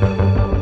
Música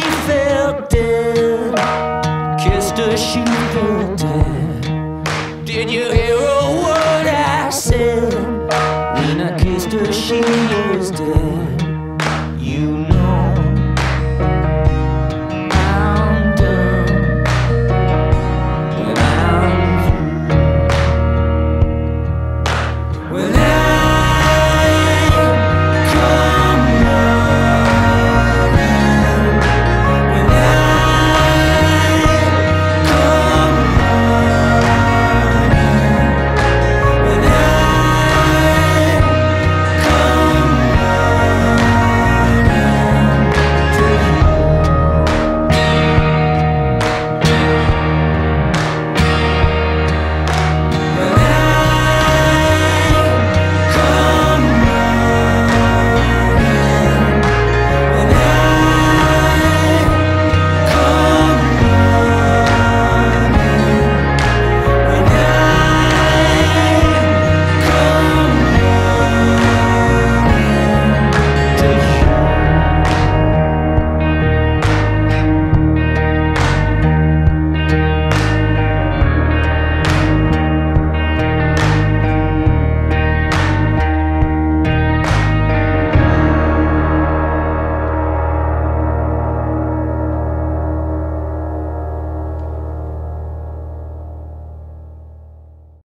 felt dead. Kissed her, she felt dead. Did you hear a word I said? When I kissed her, she was dead.